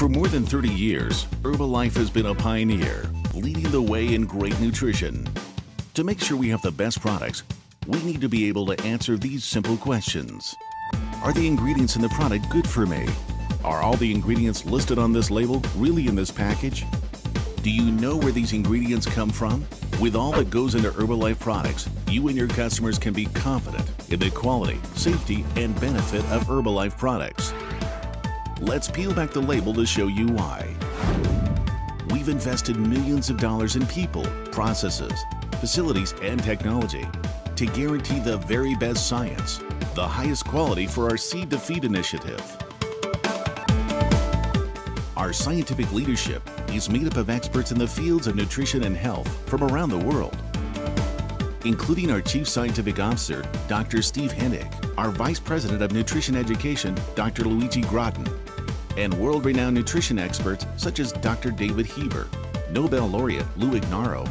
For more than 30 years, Herbalife has been a pioneer, leading the way in great nutrition. To make sure we have the best products, we need to be able to answer these simple questions. Are the ingredients in the product good for me? Are all the ingredients listed on this label really in this package? Do you know where these ingredients come from? With all that goes into Herbalife products, you and your customers can be confident in the quality, safety, and benefit of Herbalife products. Let's peel back the label to show you why. We've invested millions of dollars in people, processes, facilities, and technology to guarantee the very best science, the highest quality for our Seed to Feed initiative. Our scientific leadership is made up of experts in the fields of nutrition and health from around the world, including our Chief Scientific Officer, Dr. Steve Henig, our Vice President of Nutrition Education, Dr. Luigi Gratton, and world-renowned nutrition experts such as Dr. David Heber, Nobel laureate Lou Ignarro,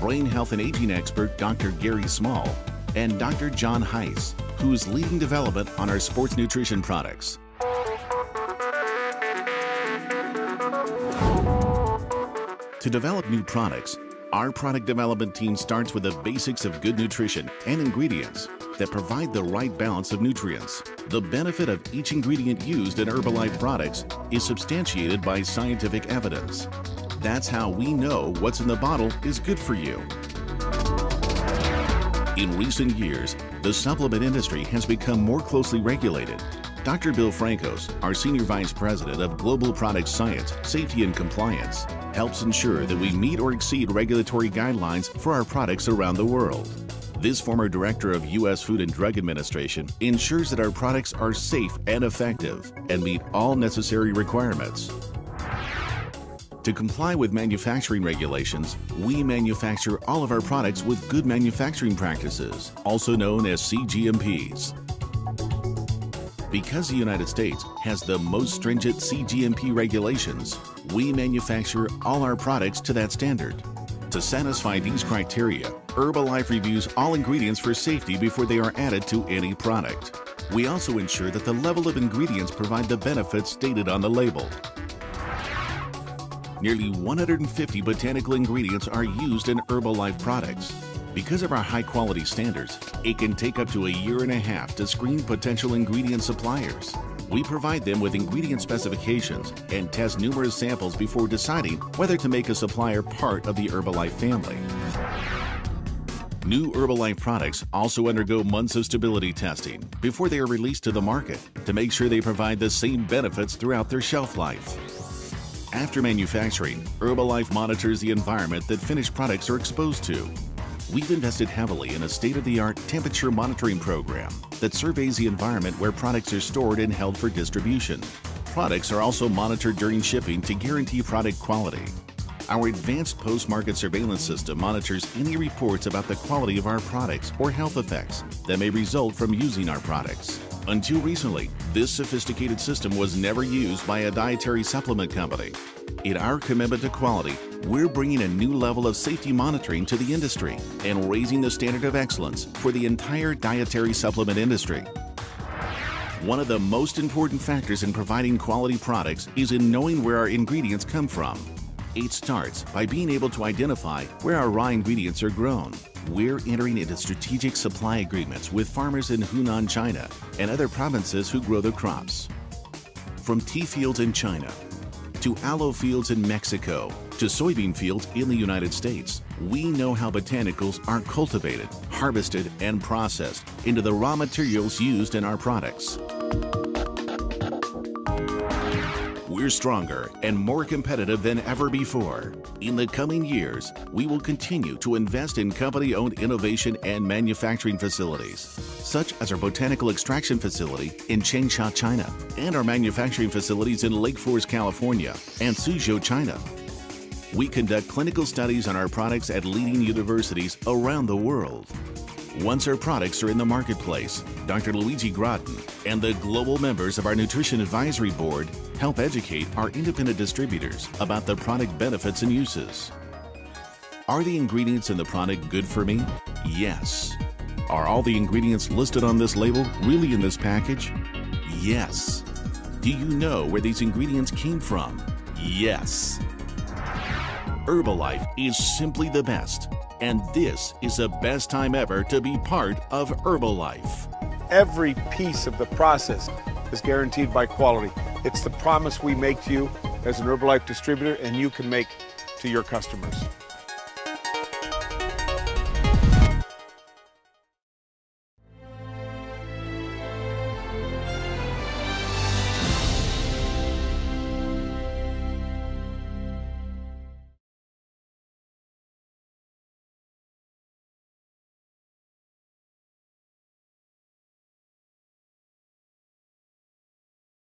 brain health and aging expert Dr. Gary Small, and Dr. John Heiss, who is leading development on our sports nutrition products. To develop new products, our product development team starts with the basics of good nutrition and ingredients that provide the right balance of nutrients. The benefit of each ingredient used in Herbalife products is substantiated by scientific evidence. That's how we know what's in the bottle is good for you. In recent years, the supplement industry has become more closely regulated. Dr. Bill Frankos, our Senior Vice President of Global Product Science, Safety and Compliance, helps ensure that we meet or exceed regulatory guidelines for our products around the world. This former director of U.S. Food and Drug Administration ensures that our products are safe and effective and meet all necessary requirements. To comply with manufacturing regulations, we manufacture all of our products with good manufacturing practices, also known as CGMPs. Because the United States has the most stringent CGMP regulations, we manufacture all our products to that standard. To satisfy these criteria, Herbalife reviews all ingredients for safety before they are added to any product. We also ensure that the level of ingredients provide the benefits stated on the label. Nearly 150 botanical ingredients are used in Herbalife products. Because of our high quality standards, it can take up to a year and a half to screen potential ingredient suppliers. We provide them with ingredient specifications and test numerous samples before deciding whether to make a supplier part of the Herbalife family. New Herbalife products also undergo months of stability testing before they are released to the market to make sure they provide the same benefits throughout their shelf life. After manufacturing, Herbalife monitors the environment that finished products are exposed to. We've invested heavily in a state-of-the-art temperature monitoring program that surveys the environment where products are stored and held for distribution. Products are also monitored during shipping to guarantee product quality. Our advanced post-market surveillance system monitors any reports about the quality of our products or health effects that may result from using our products. Until recently, this sophisticated system was never used by a dietary supplement company. In our commitment to quality, we're bringing a new level of safety monitoring to the industry and raising the standard of excellence for the entire dietary supplement industry. One of the most important factors in providing quality products is in knowing where our ingredients come from. It starts by being able to identify where our raw ingredients are grown. We're entering into strategic supply agreements with farmers in Hunan, China, and other provinces who grow the crops. From tea fields in China, to aloe fields in Mexico, to soybean fields in the United States, we know how botanicals are cultivated, harvested, and processed into the raw materials used in our products. We're stronger and more competitive than ever before. In the coming years, we will continue to invest in company owned innovation and manufacturing facilities, such as our botanical extraction facility in Changsha, China, and our manufacturing facilities in Lake Forest, California, and Suzhou, China. We conduct clinical studies on our products at leading universities around the world. Once our products are in the marketplace, Dr. Luigi Gratton and the global members of our Nutrition Advisory Board help educate our independent distributors about the product benefits and uses. Are the ingredients in the product good for me? Yes. Are all the ingredients listed on this label really in this package? Yes. Do you know where these ingredients came from? Yes. Herbalife is simply the best, and this is the best time ever to be part of Herbalife. Every piece of the process is guaranteed by quality. It's the promise we make to you as an Herbalife distributor, and you can make to your customers.